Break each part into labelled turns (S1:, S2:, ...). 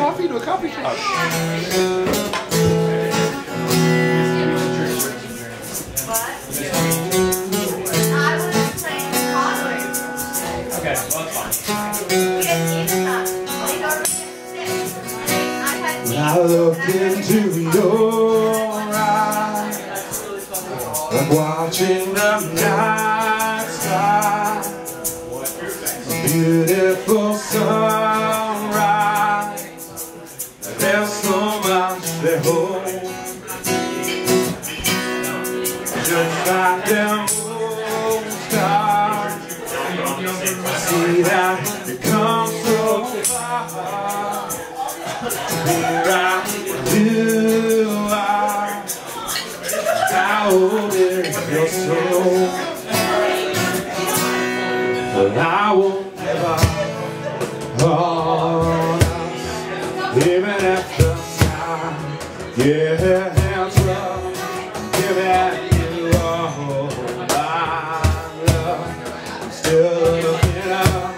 S1: Coffee to a coffee shop. When I look into your eyes, I'm watching the night sky, beautiful sunrise. There's so much to hold, just like them old stars. See that you come so far. Here I do I How old your soul? But I up on us. Even if the sky gets rough Giving you all. My love I'm still looking up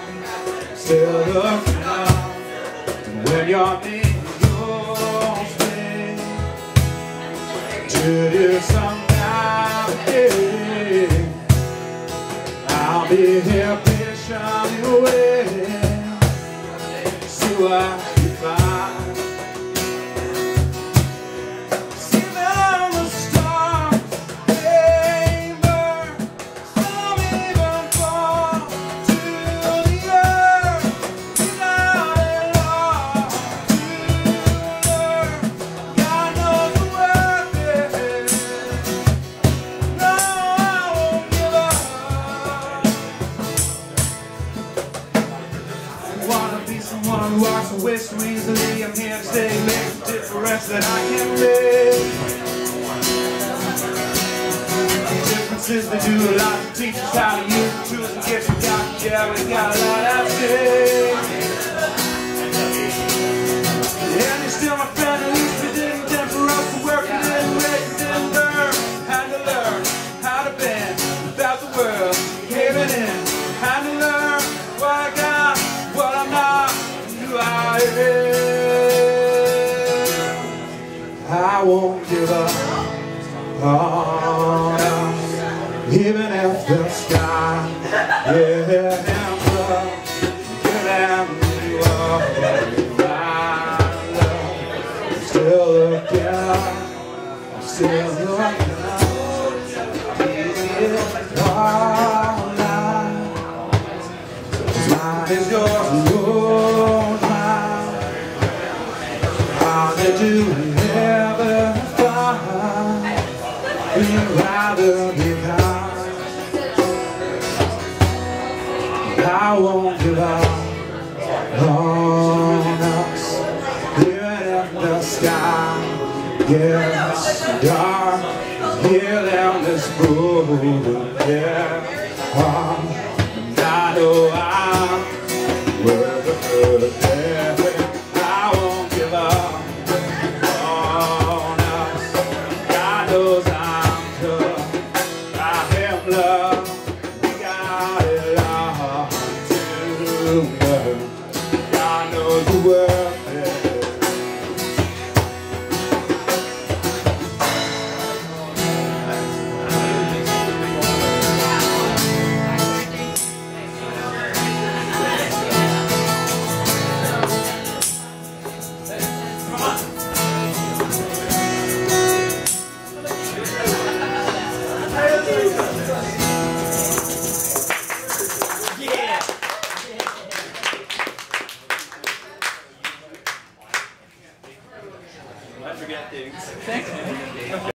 S1: Still looking up. When you're I'll be here see so easily. I'm here to stay, make the difference that I can make. The difference is they do a lot to teach us how I won't give up on us, even if the sky them you all my love. Still looking up, I'm still looking up. Yeah, all night. Mine is yours We'd rather be kind. I won't give up on us, even if the sky gets dark. Here down this road, yeah. Um, I know I'm together.
S2: Forget things.